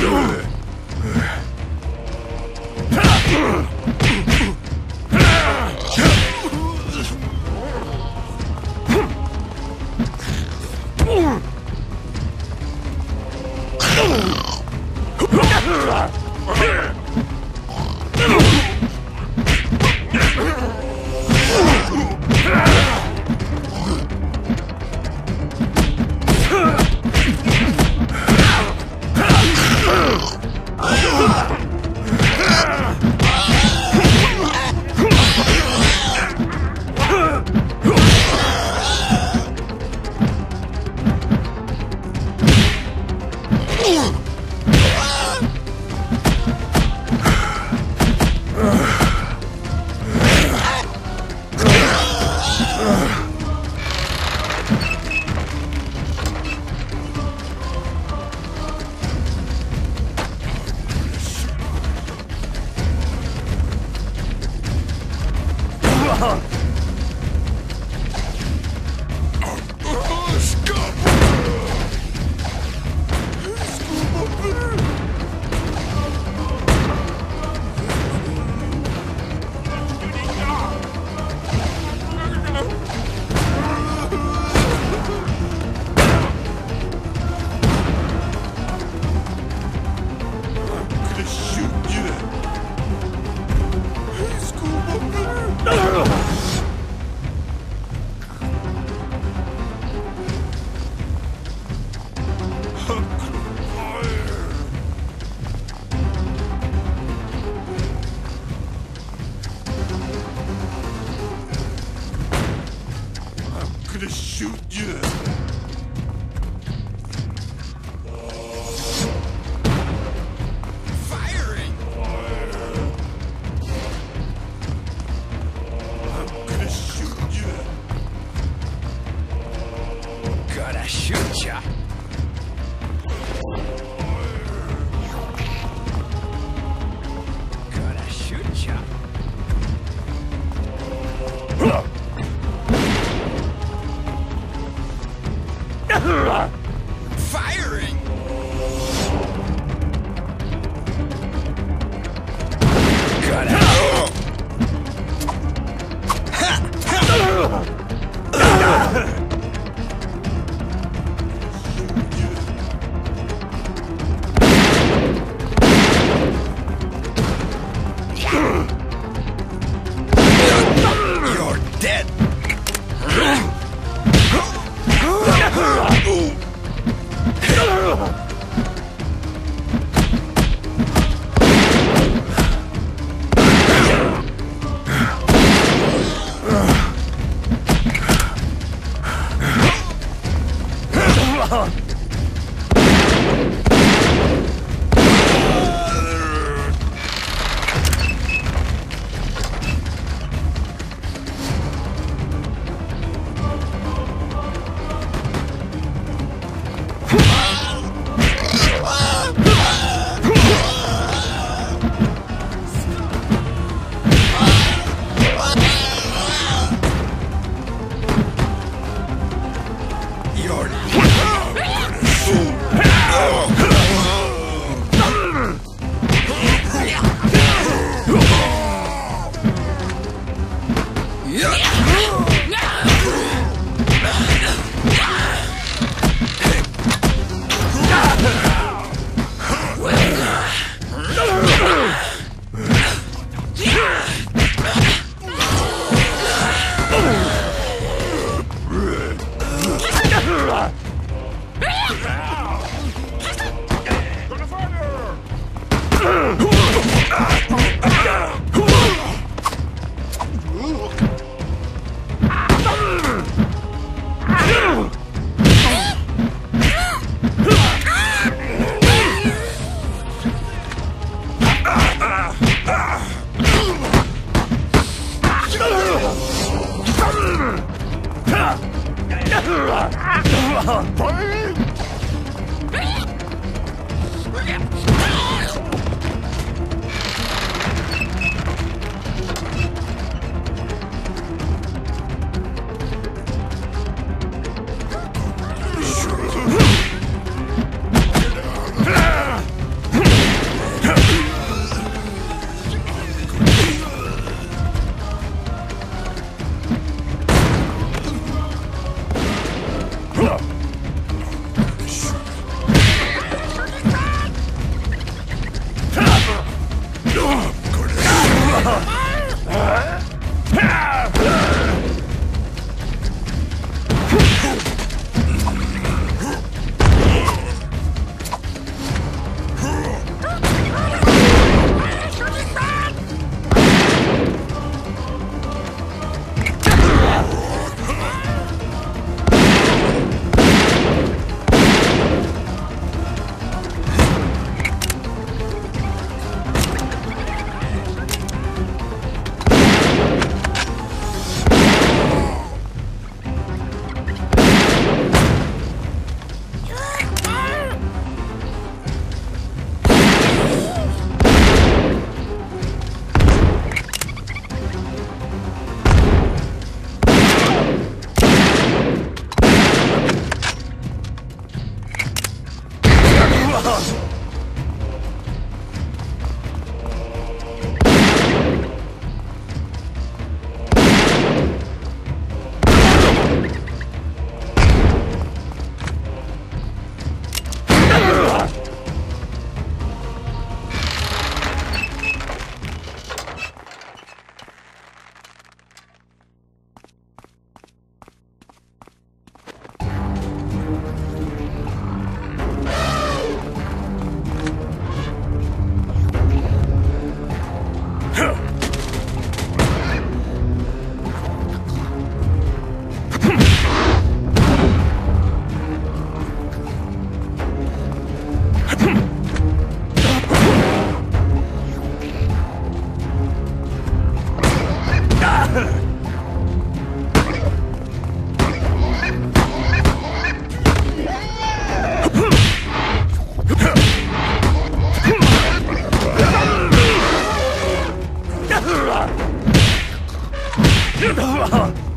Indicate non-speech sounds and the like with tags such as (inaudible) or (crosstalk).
gonna Firing! Gotta. You're dead. Gonna find her! (clears throat) Burn! (laughs) Uh-huh.